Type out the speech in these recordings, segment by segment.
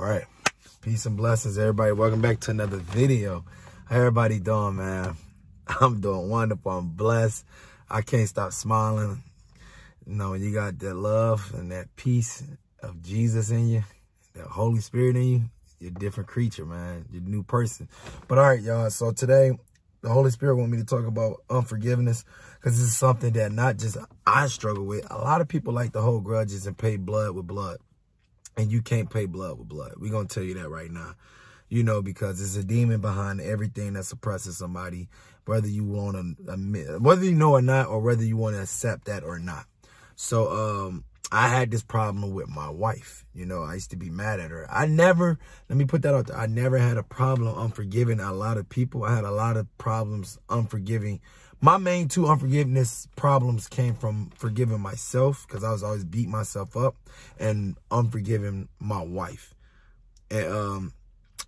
right. Peace and blessings, everybody. Welcome back to another video. How everybody doing, man? I'm doing wonderful. I'm blessed. I can't stop smiling. You know, you got that love and that peace of Jesus in you, that Holy Spirit in you. You're a different creature, man. You're a new person. But all right, y'all. So today, the Holy Spirit want me to talk about unforgiveness because this is something that not just I struggle with. A lot of people like to hold grudges and pay blood with blood. And you can't pay blood with blood. We're going to tell you that right now. You know, because there's a demon behind everything that suppresses somebody, whether you want to admit, whether you know or not, or whether you want to accept that or not. So, um, I had this problem with my wife. You know, I used to be mad at her. I never, let me put that out there. I never had a problem unforgiving a lot of people. I had a lot of problems unforgiving. My main two unforgiveness problems came from forgiving myself because I was always beat myself up and unforgiving my wife. And, um,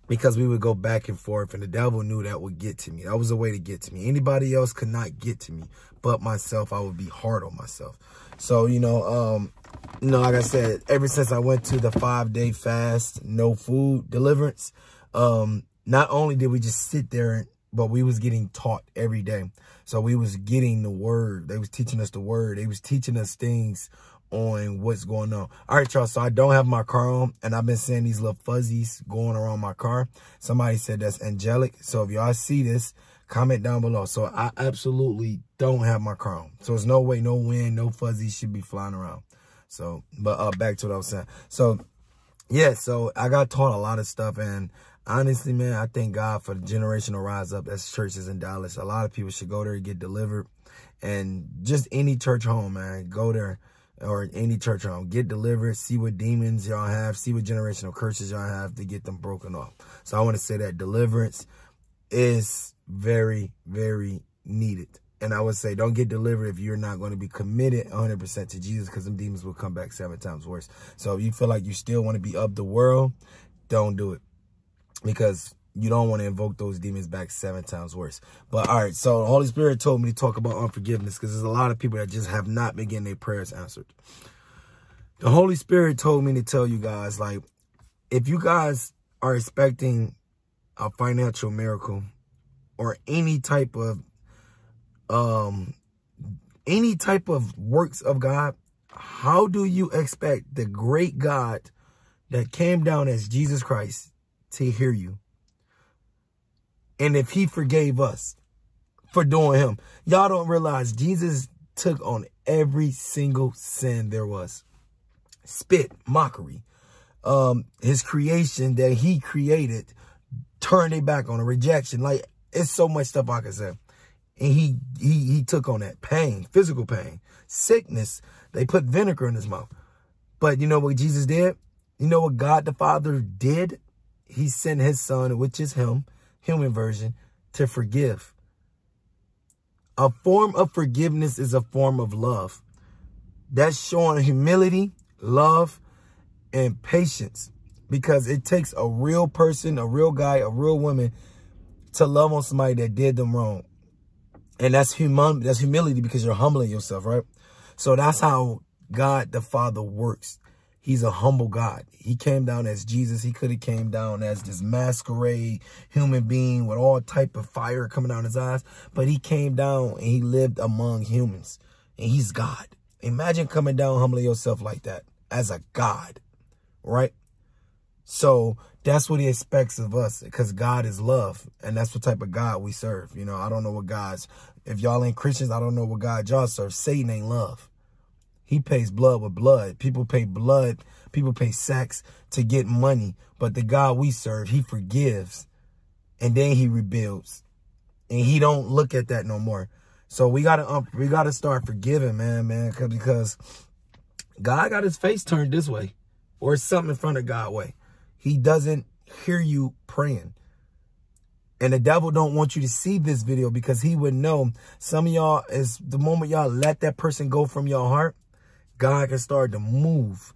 because we would go back and forth and the devil knew that would get to me. That was a way to get to me. Anybody else could not get to me but myself. I would be hard on myself. So, you know, um, you know, like I said, ever since I went to the five day fast, no food deliverance, um, not only did we just sit there, but we was getting taught every day. So we was getting the word. They was teaching us the word. They was teaching us things on what's going on. All right, y'all. So I don't have my car on, and I've been seeing these little fuzzies going around my car. Somebody said that's angelic. So if y'all see this, comment down below. So I absolutely don't have my car on. So there's no way, no wind, no fuzzies should be flying around. So, but uh, back to what I was saying. So, yeah, so I got taught a lot of stuff. And honestly, man, I thank God for the generational rise up That's churches in Dallas. A lot of people should go there and get delivered. And just any church home, man, go there or any church home, get delivered, see what demons y'all have, see what generational curses y'all have to get them broken off. So I want to say that deliverance is very, very needed. And I would say don't get delivered if you're not going to be committed 100% to Jesus because them demons will come back seven times worse. So if you feel like you still want to be of the world, don't do it because you don't want to invoke those demons back seven times worse. But all right, so the Holy Spirit told me to talk about unforgiveness because there's a lot of people that just have not been getting their prayers answered. The Holy Spirit told me to tell you guys, like, if you guys are expecting a financial miracle or any type of um any type of works of God, how do you expect the great God that came down as Jesus Christ to hear you? And if he forgave us for doing him, y'all don't realize Jesus took on every single sin there was. Spit, mockery, um, his creation that he created, turned it back on a rejection. Like, it's so much stuff I can say. And he, he, he took on that pain, physical pain, sickness. They put vinegar in his mouth. But you know what Jesus did? You know what God the Father did? He sent his son, which is him, human version, to forgive. A form of forgiveness is a form of love. That's showing humility, love, and patience. Because it takes a real person, a real guy, a real woman to love on somebody that did them wrong. And that's human that's humility because you're humbling yourself, right? So that's how God the Father works. He's a humble God. He came down as Jesus. He could have came down as this masquerade human being with all type of fire coming out of his eyes. But he came down and he lived among humans. And he's God. Imagine coming down humbling yourself like that as a God, right? So that's what he expects of us because God is love. And that's what type of God we serve. You know, I don't know what God's, if y'all ain't Christians, I don't know what God y'all serve. Satan ain't love. He pays blood with blood. People pay blood. People pay sex to get money. But the God we serve, he forgives and then he rebuilds. And he don't look at that no more. So we gotta um, we gotta start forgiving, man, man, because God got his face turned this way, or something in front of God way. He doesn't hear you praying. And the devil don't want you to see this video because he would know some of y'all is the moment y'all let that person go from your heart, God can start to move.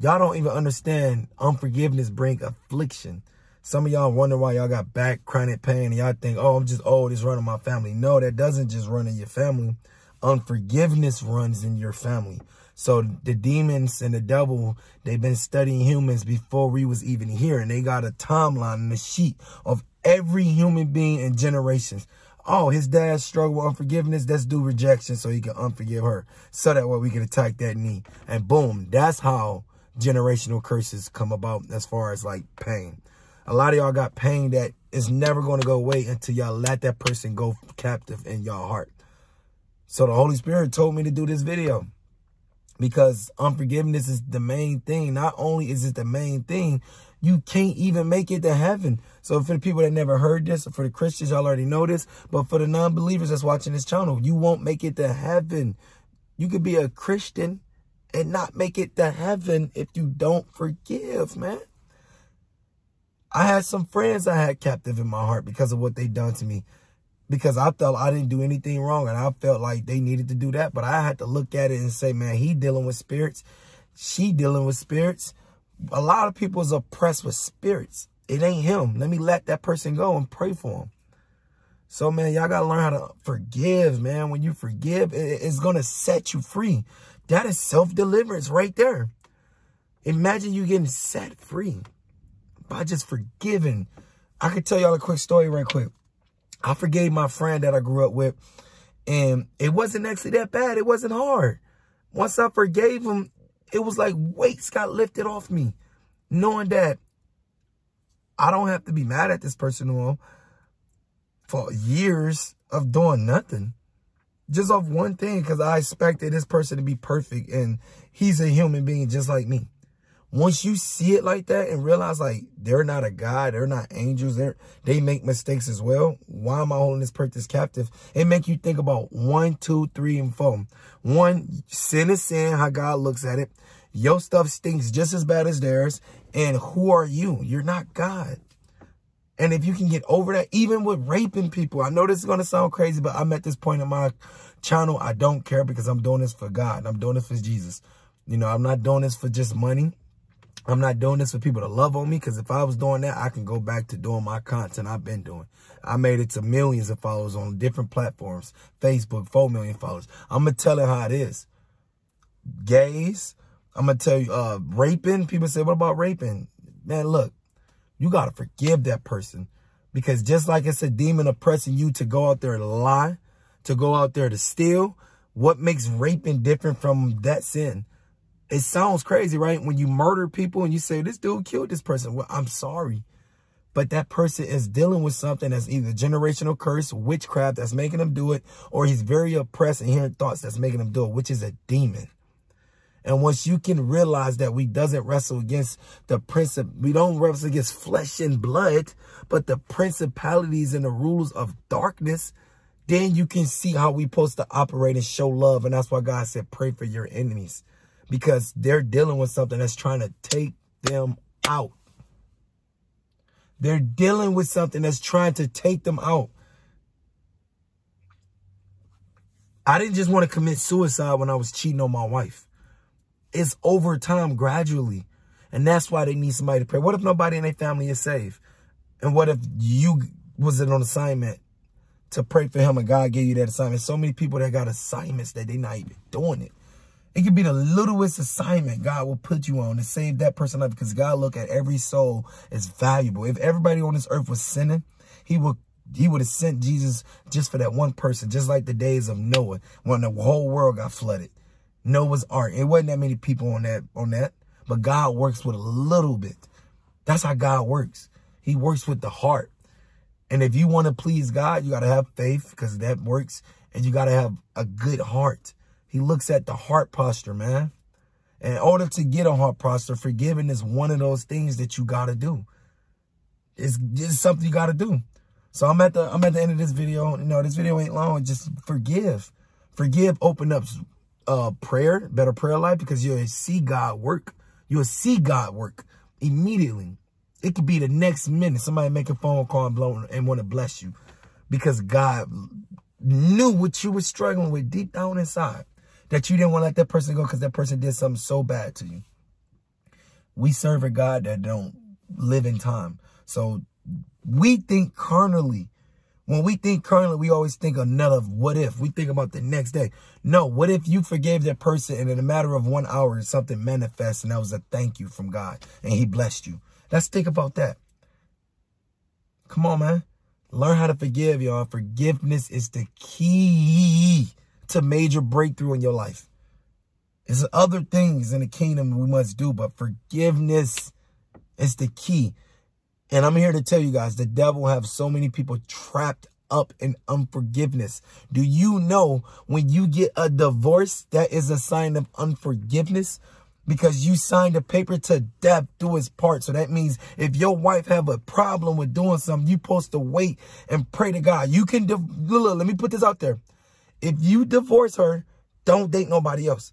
Y'all don't even understand unforgiveness bring affliction. Some of y'all wonder why y'all got back chronic pain and y'all think, oh, I'm just old, it's running my family. No, that doesn't just run in your family. Unforgiveness runs in your family. So the demons and the devil, they've been studying humans before we was even here. And they got a timeline and a sheet of every human being in generations. Oh, his dad struggled with unforgiveness. Let's do rejection so he can unforgive her. So that way we can attack that knee. And boom, that's how generational curses come about as far as like pain. A lot of y'all got pain that is never going to go away until y'all let that person go captive in y'all heart. So the Holy Spirit told me to do this video because unforgiveness is the main thing. Not only is it the main thing, you can't even make it to heaven. So for the people that never heard this, for the Christians, y'all already know this. But for the non-believers that's watching this channel, you won't make it to heaven. You could be a Christian and not make it to heaven if you don't forgive, man. I had some friends I had captive in my heart because of what they done to me because I felt I didn't do anything wrong and I felt like they needed to do that. But I had to look at it and say, man, he dealing with spirits. She dealing with spirits. A lot of people is oppressed with spirits. It ain't him. Let me let that person go and pray for him. So, man, y'all got to learn how to forgive, man. When you forgive, it's going to set you free. That is self-deliverance right there. Imagine you getting set free by just forgiving. I could tell y'all a quick story right quick. I forgave my friend that I grew up with. And it wasn't actually that bad. It wasn't hard. Once I forgave him, it was like weights got lifted off me. Knowing that I don't have to be mad at this person anymore for years of doing nothing. Just off one thing, because I expected this person to be perfect and he's a human being just like me once you see it like that and realize like they're not a god, they're not angels, they they make mistakes as well. Why am I holding this person captive? It make you think about one, two, three, and four. One, sin is sin, how God looks at it. Your stuff stinks just as bad as theirs. And who are you? You're not God. And if you can get over that, even with raping people, I know this is going to sound crazy, but I'm at this point in my channel. I don't care because I'm doing this for God. I'm doing this for Jesus. You know, I'm not doing this for just money. I'm not doing this for people to love on me because if I was doing that, I can go back to doing my content I've been doing. I made it to millions of followers on different platforms. Facebook, 4 million followers. I'm going to tell it how it is. Gays, I'm going to tell you, uh, raping. People say, what about raping? Man, look, you got to forgive that person. Because just like it's a demon oppressing you to go out there and lie, to go out there to steal, what makes raping different from that sin? It sounds crazy, right? When you murder people and you say, this dude killed this person. Well, I'm sorry. But that person is dealing with something that's either generational curse, witchcraft that's making them do it, or he's very oppressed and hearing thoughts that's making him do it, which is a demon. And once you can realize that we doesn't wrestle against the princip, we don't wrestle against flesh and blood, but the principalities and the rulers of darkness, then you can see how we supposed to operate and show love. And that's why God said, pray for your enemies because they're dealing with something that's trying to take them out. They're dealing with something that's trying to take them out. I didn't just want to commit suicide when I was cheating on my wife. It's over time, gradually. And that's why they need somebody to pray. What if nobody in their family is saved? And what if you was on assignment to pray for him and God gave you that assignment? So many people that got assignments that they not even doing it. It could be the littlest assignment God will put you on to save that person up because God look at every soul as valuable. If everybody on this earth was sinning, he would he would have sent Jesus just for that one person, just like the days of Noah when the whole world got flooded. Noah's Ark. It wasn't that many people on that on that, but God works with a little bit. That's how God works. He works with the heart. And if you want to please God, you got to have faith because that works. And you got to have a good heart. He looks at the heart posture, man. In order to get a heart posture, forgiving is one of those things that you got to do. It's just something you got to do. So I'm at the I'm at the end of this video. You know, this video ain't long. Just forgive. Forgive open up uh, prayer, better prayer life, because you'll see God work. You'll see God work immediately. It could be the next minute. Somebody make a phone call and blow and want to bless you because God knew what you were struggling with deep down inside that you didn't want to let that person go because that person did something so bad to you. We serve a God that don't live in time. So we think carnally. When we think currently, we always think another what if. We think about the next day. No, what if you forgave that person and in a matter of one hour, something manifests and that was a thank you from God and he blessed you. Let's think about that. Come on, man. Learn how to forgive, y'all. Forgiveness is the key to major breakthrough in your life. There's other things in the kingdom we must do, but forgiveness is the key. And I'm here to tell you guys, the devil have so many people trapped up in unforgiveness. Do you know when you get a divorce, that is a sign of unforgiveness? Because you signed a paper to death do his part. So that means if your wife have a problem with doing something, you supposed to wait and pray to God. You can, look, let me put this out there. If you divorce her, don't date nobody else.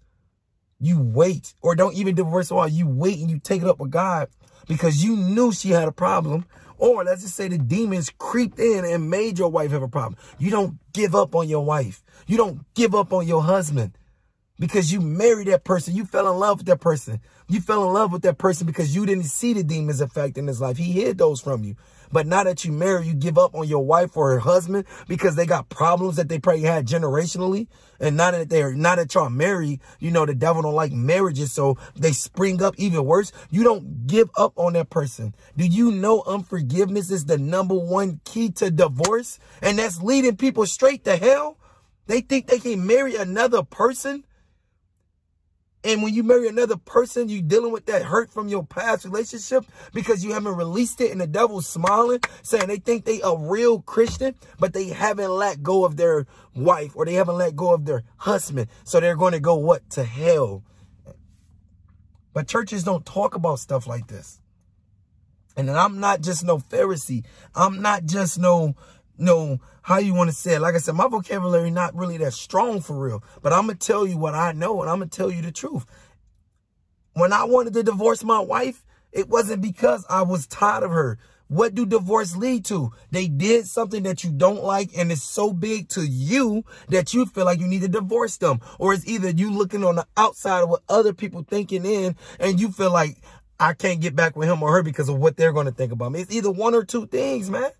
You wait or don't even divorce her. While you wait and you take it up with God because you knew she had a problem. Or let's just say the demons creeped in and made your wife have a problem. You don't give up on your wife. You don't give up on your husband because you married that person. You fell in love with that person. You fell in love with that person because you didn't see the demons effect in his life. He hid those from you. But now that you marry, you give up on your wife or her husband because they got problems that they probably had generationally. And now that they're, now that y'all married, you know, the devil don't like marriages. So they spring up even worse. You don't give up on that person. Do you know unforgiveness is the number one key to divorce? And that's leading people straight to hell. They think they can marry another person and when you marry another person, you dealing with that hurt from your past relationship because you haven't released it and the devil's smiling, saying they think they a real Christian, but they haven't let go of their wife or they haven't let go of their husband. So they're going to go what? To hell. But churches don't talk about stuff like this. And I'm not just no Pharisee. I'm not just no no, how you want to say it. Like I said, my vocabulary not really that strong for real. But I'm going to tell you what I know and I'm going to tell you the truth. When I wanted to divorce my wife, it wasn't because I was tired of her. What do divorce lead to? They did something that you don't like and it's so big to you that you feel like you need to divorce them. Or it's either you looking on the outside of what other people thinking in and you feel like I can't get back with him or her because of what they're going to think about me. It's either one or two things, man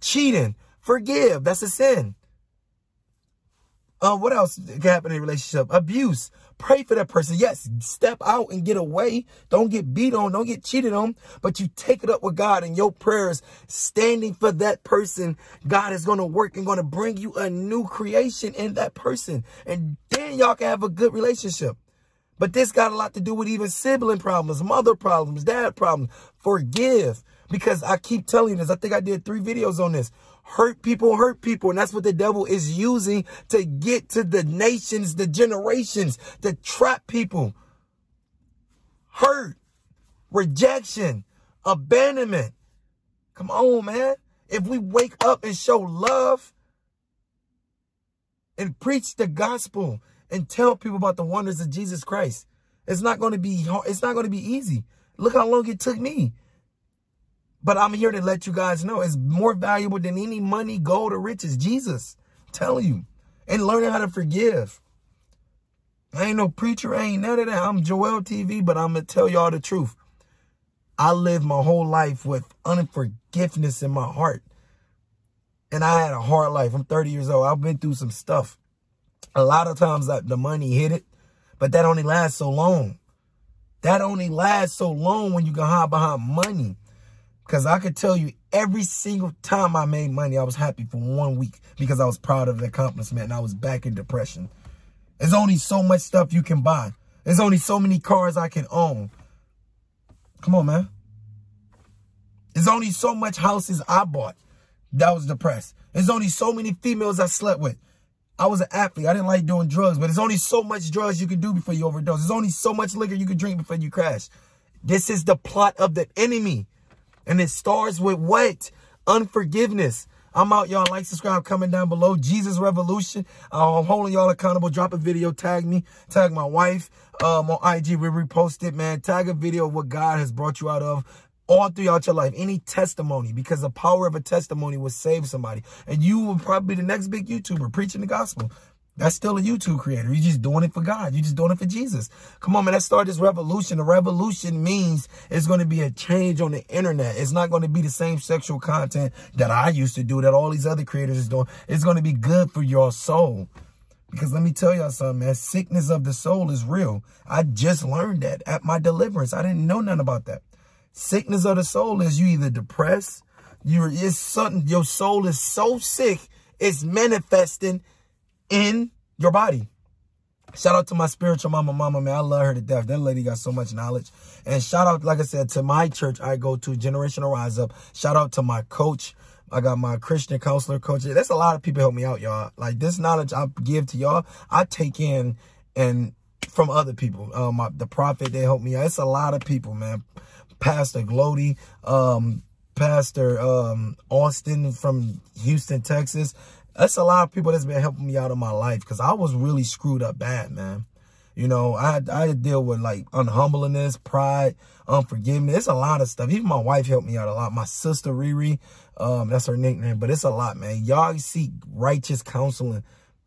cheating, forgive. That's a sin. Uh, what else can happen in a relationship? Abuse. Pray for that person. Yes, step out and get away. Don't get beat on. Don't get cheated on. But you take it up with God and your prayers, standing for that person. God is going to work and going to bring you a new creation in that person. And then y'all can have a good relationship. But this got a lot to do with even sibling problems, mother problems, dad problems. Forgive. Because I keep telling this. I think I did three videos on this. Hurt people hurt people. And that's what the devil is using to get to the nations, the generations, to trap people. Hurt, rejection, abandonment. Come on, man. If we wake up and show love and preach the gospel and tell people about the wonders of Jesus Christ, it's not going to be it's not going to be easy. Look how long it took me. But I'm here to let you guys know it's more valuable than any money, gold, or riches. Jesus, I'm telling you. And learning how to forgive. I ain't no preacher. I ain't none of that. I'm Joel TV, but I'm going to tell y'all the truth. I lived my whole life with unforgiveness in my heart. And I had a hard life. I'm 30 years old. I've been through some stuff. A lot of times the money hit it, but that only lasts so long. That only lasts so long when you can hide behind money. Because I could tell you every single time I made money, I was happy for one week because I was proud of the accomplishment and I was back in depression. There's only so much stuff you can buy. There's only so many cars I can own. Come on, man. There's only so much houses I bought that was depressed. There's only so many females I slept with. I was an athlete. I didn't like doing drugs, but there's only so much drugs you can do before you overdose. There's only so much liquor you can drink before you crash. This is the plot of the enemy. And it starts with what? Unforgiveness. I'm out, y'all. Like, subscribe, comment down below. Jesus Revolution. Uh, I'm holding y'all accountable. Drop a video. Tag me. Tag my wife um, on IG. We repost it, man. Tag a video of what God has brought you out of all throughout your life. Any testimony, because the power of a testimony will save somebody. And you will probably be the next big YouTuber preaching the gospel. That's still a YouTube creator. You're just doing it for God. You're just doing it for Jesus. Come on, man. Let's start this revolution. The revolution means it's going to be a change on the internet. It's not going to be the same sexual content that I used to do, that all these other creators is doing. It's going to be good for your soul. Because let me tell y'all something, man. Sickness of the soul is real. I just learned that at my deliverance. I didn't know nothing about that. Sickness of the soul is you either depressed, you're it's something your soul is so sick, it's manifesting in your body. Shout out to my spiritual mama, mama, man. I love her to death. That lady got so much knowledge. And shout out, like I said, to my church I go to, Generational Rise Up. Shout out to my coach. I got my Christian counselor coach. There's a lot of people help me out, y'all. Like this knowledge I give to y'all, I take in and from other people. Um, my, the prophet, they help me out. It's a lot of people, man. Pastor Glody, um, Pastor um, Austin from Houston, Texas. That's a lot of people that's been helping me out in my life because I was really screwed up bad, man. You know, I I had deal with like unhumbleness, pride, unforgiveness. It's a lot of stuff. Even my wife helped me out a lot. My sister Riri, um, that's her nickname, but it's a lot, man. Y'all seek righteous counseling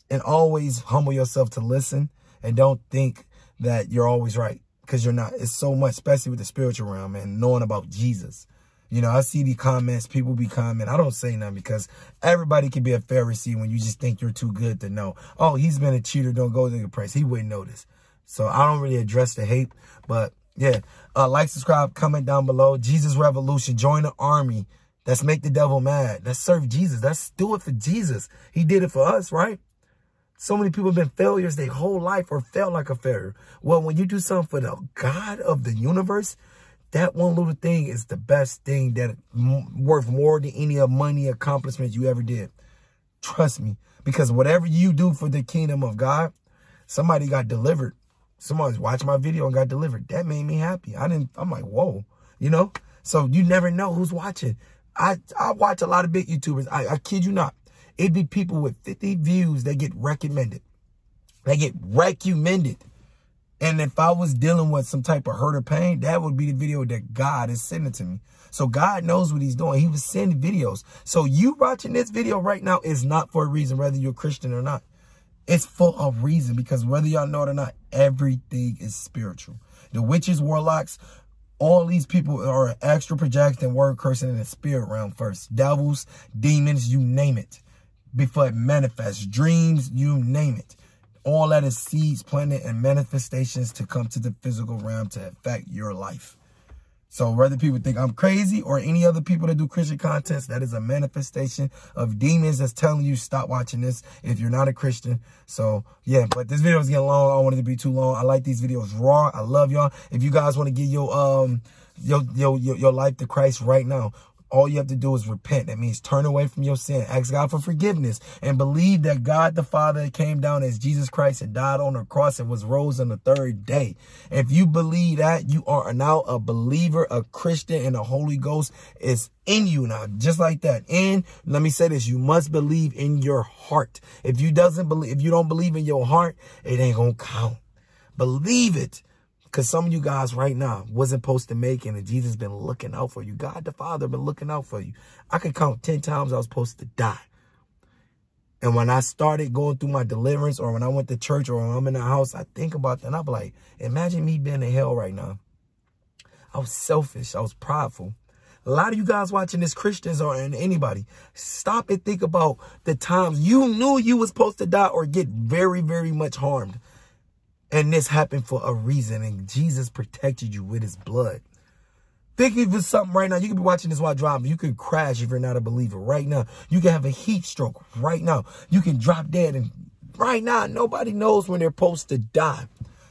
and always humble yourself to listen and don't think that you're always right because you're not. It's so much, especially with the spiritual realm and knowing about Jesus. You know, I see the comments, people be commenting. I don't say nothing because everybody can be a Pharisee when you just think you're too good to know. Oh, he's been a cheater. Don't go to the press. He wouldn't notice. So I don't really address the hate. But yeah, uh, like, subscribe, comment down below. Jesus Revolution. Join the army. Let's make the devil mad. Let's serve Jesus. Let's do it for Jesus. He did it for us, right? So many people have been failures their whole life or felt like a failure. Well, when you do something for the God of the universe, that one little thing is the best thing that worth more than any of money accomplishments you ever did. Trust me. Because whatever you do for the kingdom of God, somebody got delivered. Somebody's watched my video and got delivered. That made me happy. I didn't, I'm like, whoa, you know? So you never know who's watching. I, I watch a lot of big YouTubers. I, I kid you not. It'd be people with 50 views that get recommended. They get recommended. And if I was dealing with some type of hurt or pain, that would be the video that God is sending to me. So God knows what he's doing. He was sending videos. So you watching this video right now is not for a reason, whether you're Christian or not. It's for a reason because whether y'all know it or not, everything is spiritual. The witches, warlocks, all these people are extra projecting word cursing in the spirit realm first. Devils, demons, you name it. Before it manifests. Dreams, you name it. All that is seeds planted and manifestations to come to the physical realm to affect your life. So whether people think I'm crazy or any other people that do Christian contests, that is a manifestation of demons that's telling you stop watching this if you're not a Christian. So yeah, but this video is getting long. I don't want it to be too long. I like these videos raw. I love y'all. If you guys want to give your um your, your your your life to Christ right now, all you have to do is repent. That means turn away from your sin. Ask God for forgiveness and believe that God the Father came down as Jesus Christ and died on the cross and was rose on the third day. If you believe that, you are now a believer, a Christian, and the Holy Ghost is in you now, just like that. And let me say this, you must believe in your heart. If you doesn't believe, if you don't believe in your heart, it ain't gonna count. Believe it. Because some of you guys right now wasn't supposed to make it and Jesus been looking out for you. God the Father been looking out for you. I could count 10 times I was supposed to die. And when I started going through my deliverance or when I went to church or I'm in the house, I think about that and I'm like, imagine me being in hell right now. I was selfish. I was prideful. A lot of you guys watching this, Christians or anybody, stop and think about the times you knew you was supposed to die or get very, very much harmed. And this happened for a reason. And Jesus protected you with his blood. Think it's something right now. You could be watching this while driving. You could crash if you're not a believer right now. You can have a heat stroke right now. You can drop dead. And right now, nobody knows when they're supposed to die.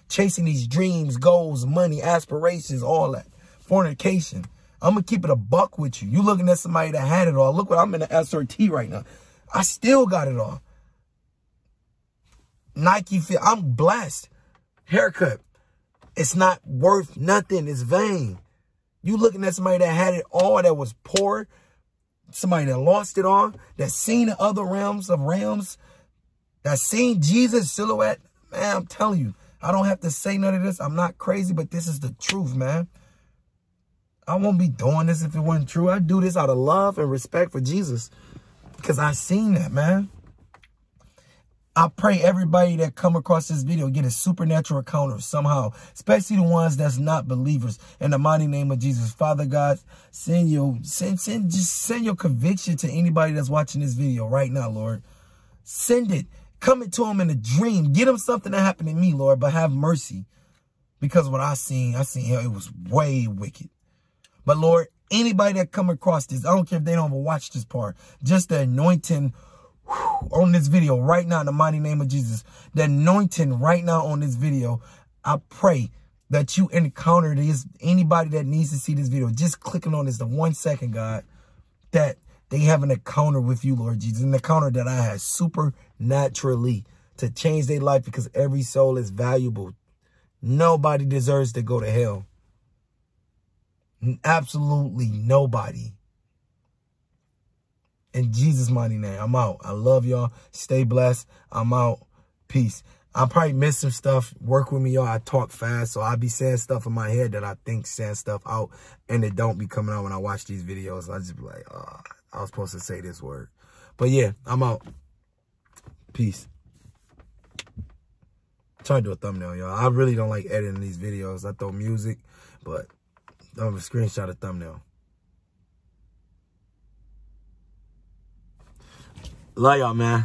Chasing these dreams, goals, money, aspirations, all that. Fornication. I'm going to keep it a buck with you. You looking at somebody that had it all. Look what I'm in the SRT right now. I still got it all. Nike fit. I'm blessed haircut. It's not worth nothing. It's vain. You looking at somebody that had it all, that was poor, somebody that lost it all, that seen the other realms of realms, that seen Jesus silhouette. Man, I'm telling you, I don't have to say none of this. I'm not crazy, but this is the truth, man. I won't be doing this if it wasn't true. I do this out of love and respect for Jesus because I seen that, man. I pray everybody that come across this video get a supernatural encounter somehow, especially the ones that's not believers. In the mighty name of Jesus, Father God, send your send send just send your conviction to anybody that's watching this video right now, Lord. Send it. Come it to them in a dream. Get them something that happened to me, Lord, but have mercy. Because what I seen, I seen hell, it was way wicked. But Lord, anybody that come across this, I don't care if they don't ever watch this part, just the anointing on this video right now in the mighty name of Jesus. The anointing right now on this video. I pray that you encounter this anybody that needs to see this video. Just clicking on this the one second, God, that they have an encounter with you, Lord Jesus. An encounter that I had supernaturally to change their life because every soul is valuable. Nobody deserves to go to hell. Absolutely nobody. In Jesus' mighty name, I'm out. I love y'all. Stay blessed. I'm out. Peace. I probably miss some stuff. Work with me, y'all. I talk fast, so I be saying stuff in my head that I think saying stuff out, and it don't be coming out when I watch these videos. I just be like, oh, I was supposed to say this word. But yeah, I'm out. Peace. I'm trying to do a thumbnail, y'all. I really don't like editing these videos. I throw music, but I'm a screenshot a thumbnail. Love y'all, man.